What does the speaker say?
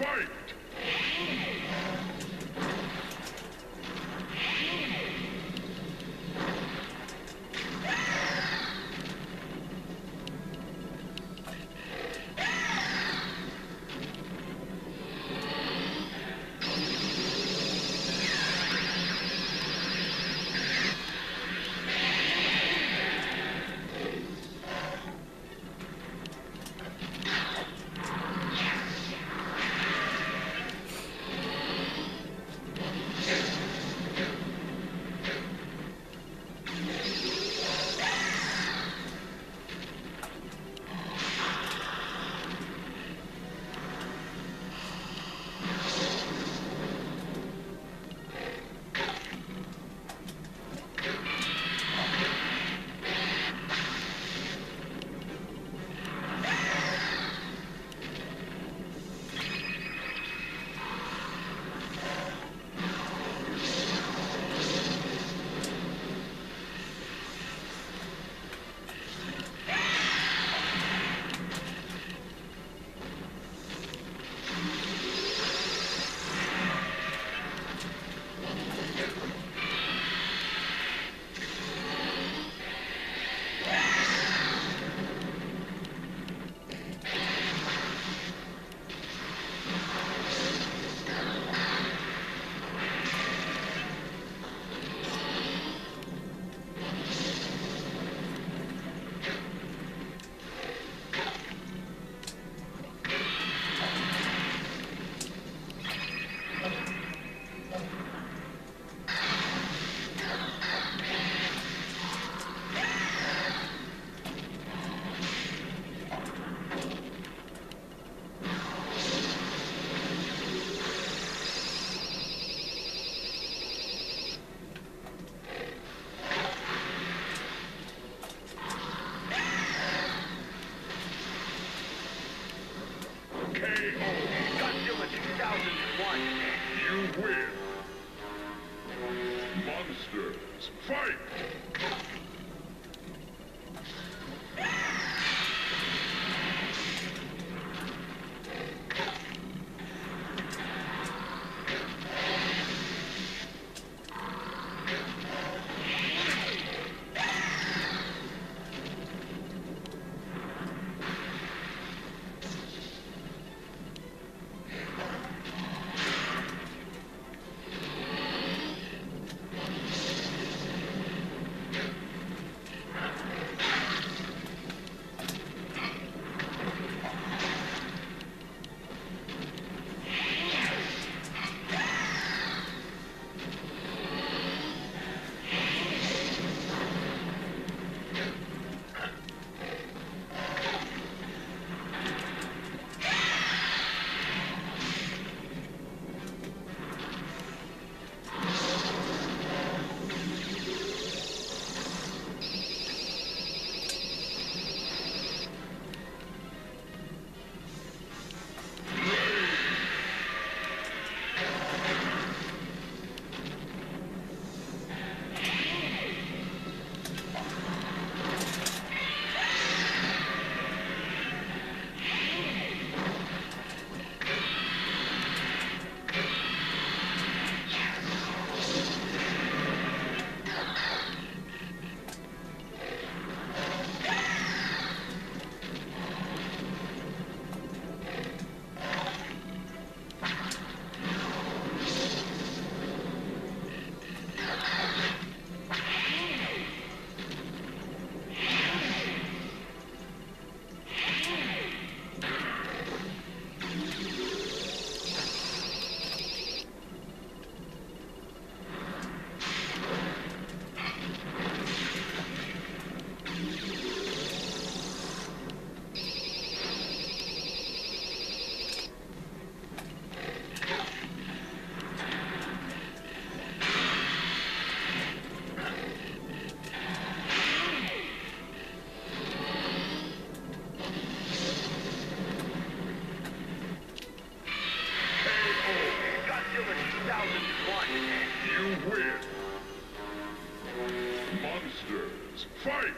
Monsters, fight! Godzilla 2001. You win! Monsters, fight! 2001. You win. Monsters, fight!